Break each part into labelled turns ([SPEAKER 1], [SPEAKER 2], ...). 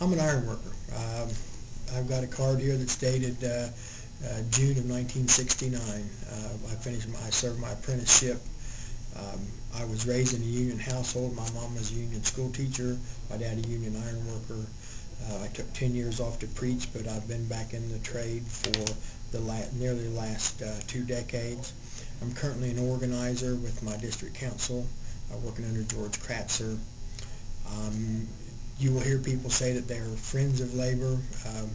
[SPEAKER 1] I'm an iron worker. Um, I've got a card here that's dated uh, uh, June of 1969. Uh, I finished. My, I served my apprenticeship. Um, I was raised in a union household. My mom was a union school teacher. My dad a union iron worker. Uh, I took 10 years off to preach, but I've been back in the trade for the la- nearly the last uh, two decades. I'm currently an organizer with my district council, working under George Kratzer. Um, you will hear people say that they're friends of labor. Um,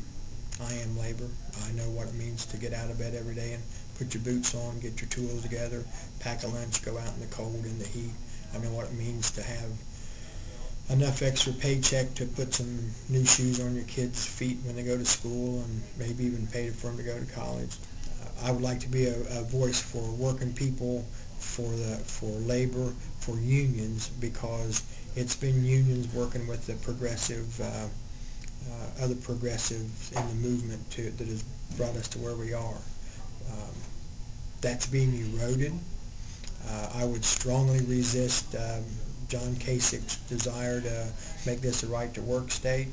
[SPEAKER 1] I am labor. I know what it means to get out of bed every day and put your boots on, get your tools together, pack a lunch, go out in the cold, and the heat. I know what it means to have enough extra paycheck to put some new shoes on your kids' feet when they go to school and maybe even pay for them to go to college. I would like to be a, a voice for working people, for the for labor, for unions because it's been unions working with the progressive, uh, uh, other progressives in the movement to, that has brought us to where we are. Um, that's being eroded. Uh, I would strongly resist um, John Kasich's desire to make this a right to work state.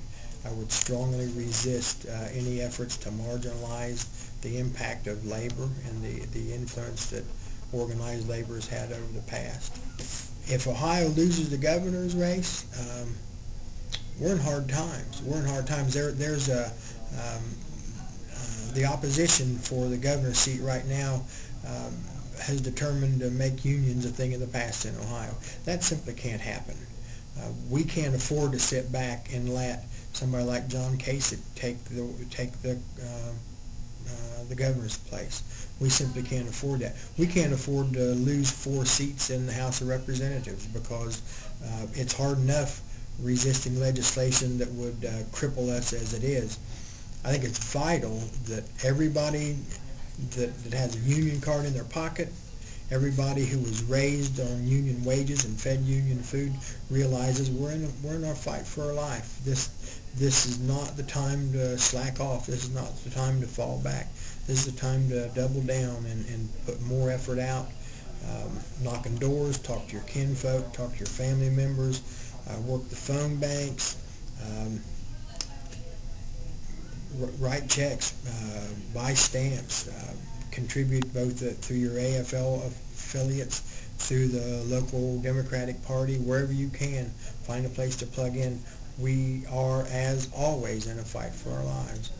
[SPEAKER 1] I would strongly resist uh, any efforts to marginalize the impact of labor and the, the influence that organized labor has had over the past. If Ohio loses the governor's race, um, we're in hard times. We're in hard times. There, there's a um, uh, the opposition for the governor's seat right now um, has determined to make unions a thing of the past in Ohio. That simply can't happen. Uh, we can't afford to sit back and let somebody like John Kasich take the take the uh, uh, the governor's place. We simply can't afford that. We can't afford to lose four seats in the House of Representatives because uh, it's hard enough resisting legislation that would uh, cripple us as it is. I think it's vital that everybody that, that has a union card in their pocket, everybody who was raised on union wages and fed union food realizes we're in, we're in our fight for our life. This, this is not the time to slack off. This is not the time to fall back. This is the time to double down and, and put more effort out, um, knocking doors, talk to your kinfolk, talk to your family members, uh, work the phone banks, um, write checks, uh, buy stamps, uh, contribute both uh, through your AFL affiliates, through the local Democratic Party, wherever you can, find a place to plug in. We are, as always, in a fight for our lives.